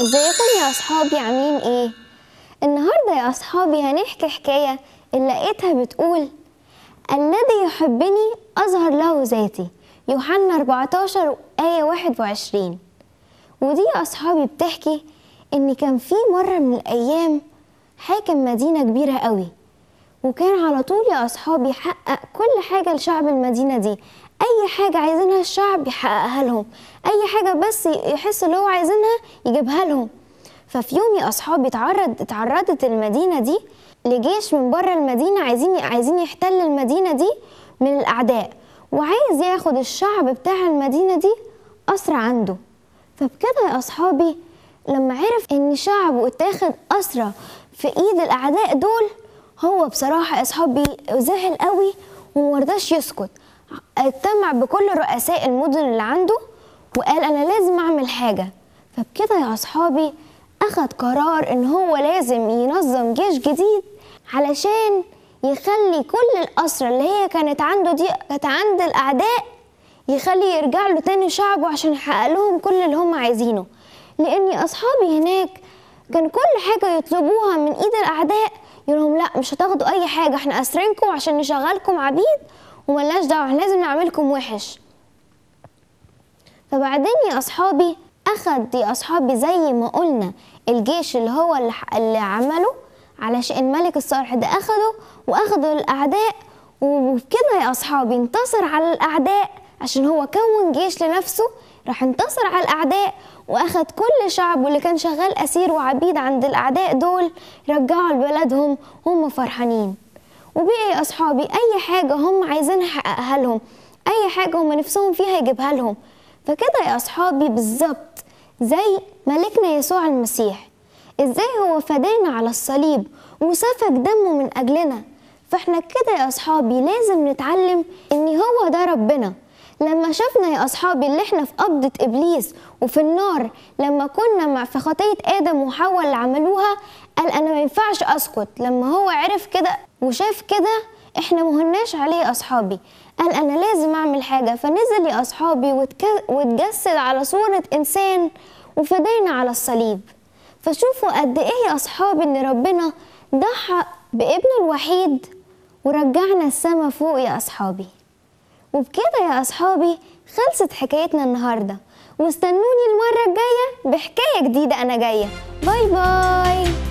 ازيكم يا أصحابي؟ عاملين إيه؟ النهارده يا أصحابي هنحكي حكاية اللي لقيتها بتقول الذي يحبني أظهر له ذاتي. يوحنا 14 آية 21 ودي يا أصحابي بتحكي إن كان في مرة من الأيام حاكم مدينة كبيرة قوي وكان على طول يا أصحابي يحقق كل حاجة لشعب المدينة دي. أي حاجة عايزينها الشعب يحققها لهم أي حاجة بس يحس اللي هو عايزينها يجيبها لهم. ففي يوم يا أصحابي اتعرض اتعرضت المدينة دي لجيش من بره المدينة عايزين عايزين يحتل المدينة دي من الأعداء وعايز ياخد الشعب بتاع المدينة دي اسرى عنده. فبكده يا أصحابي لما عرف إن شعبه اتاخد اسرى في إيد الأعداء دول هو بصراحة يا أصحابي زعل قوي ومرضاش يسكت. اجتمع بكل رؤساء المدن اللي عنده وقال أنا لازم أعمل حاجة. فبكده يا أصحابي أخد قرار إن هو لازم ينظم جيش جديد علشان يخلي كل الاسرى اللي هي كانت عنده دي كانت عند الأعداء يخلي يرجع له تاني شعبه عشان يحقق لهم كل اللي هم عايزينه. لأن أصحابي هناك كان كل حاجة يطلبوها من إيد الأعداء يقولهم لا مش هتاخدوا أي حاجة إحنا اسرينكم عشان نشغلكم عبيد وملناش إحنا لازم نعملكم وحش. فبعدين يا أصحابي اخد يا أصحابي زي ما قلنا الجيش اللي هو اللي, عمله علشان الملك الصالح ده أخده وأخده الاعداء وبكده يا أصحابي انتصر على الأعداء. عشان هو كون جيش لنفسه راح انتصر على الأعداء واخد كل شعبه اللي كان شغال أسير وعبيد عند الأعداء دول رجعوا لبلدهم وهم فرحانين. وبقي يا أصحابي أي حاجة هم عايزينها يحققها لهم أي حاجة هم نفسهم فيها يجيبها لهم. فكده يا أصحابي بالظبط زي ملكنا يسوع المسيح. إزاي هو فدانا على الصليب وسفك دمه من أجلنا؟ فإحنا كده يا أصحابي لازم نتعلم إن هو ده ربنا. لما شفنا يا أصحابي اللي إحنا في قبضة إبليس وفي النار لما كنا مع في خطية آدم وحواء اللي عملوها قال أنا ما ينفعش أسكت. لما هو عرف كده وشاف كده إحنا مهناش عليه اصحابي. قال أنا لازم اعمل حاجة. فنزل يا اصحابي واتجسد على صورة انسان وفدينا على الصليب. فشوفوا قد إيه يا اصحابي ان ربنا ضحى بابنه الوحيد ورجعنا السما فوق يا اصحابي. وبكده يا أصحابي خلصت حكايتنا النهاردة. واستنوني المرة الجاية بحكاية جديدة أنا جاية. باي باي.